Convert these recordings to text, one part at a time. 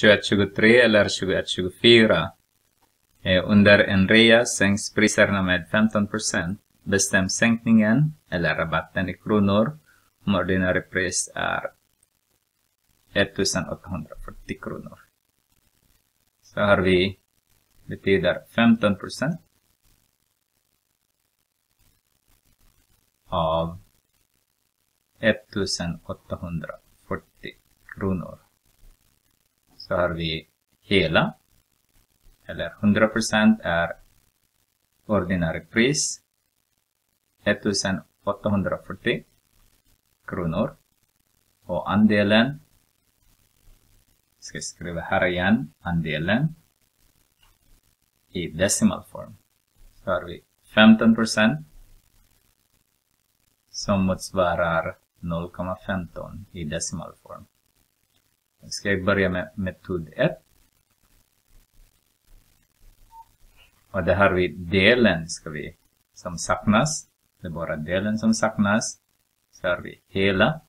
2123 eller 2124. Eh, under en rea sänks priserna med 15%. Bestäm sänkningen eller rabatten i kronor om ordinarie pris är 1840 kronor. Så har vi betyder 15% av 1840 kronor. Så har vi hela, eller 100% är ordinarie pris 1840 kronor. Och andelen, ska jag skriva här igen, andelen i decimal form. Så har vi 15% som motsvarar 0,15 i decimal form. Ska jag börja med metod 1. Och det har vi delen ska vi, som saknas. Det är bara delen som saknas. Så har vi hela.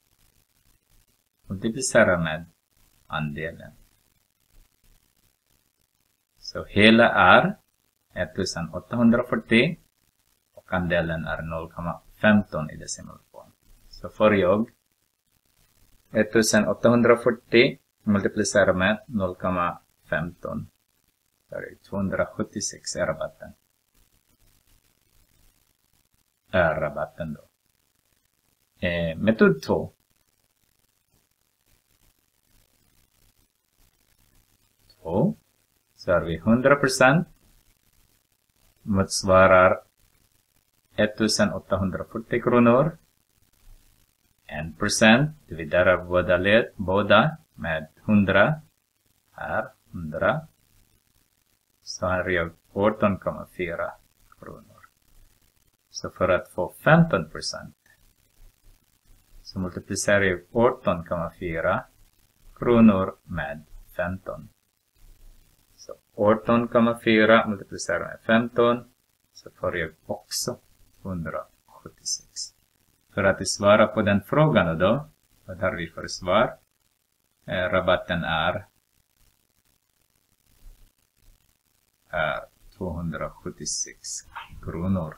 Multiplicera med andelen. Så hela är 1840 och andelen är 0,15 i decimalform. Så får jag 1840 multiplicera med 0,15. 276 är rabatten. Är rabatten då. Eh, metod 2. Så har vi 100% Motsvarar 1840 kronor. 1% dividerar båda, led, båda med 100 är 100. Så har jag 18,4 kronor. Så för att få 15 procent så multiplicerar jag 18,4 kronor med 15. Så 18,4 multiplicerar med 15 så får jag också 176. För att svara på den frågan då, vad har vi för svar? Eh, rabatten är, är 276 kronor.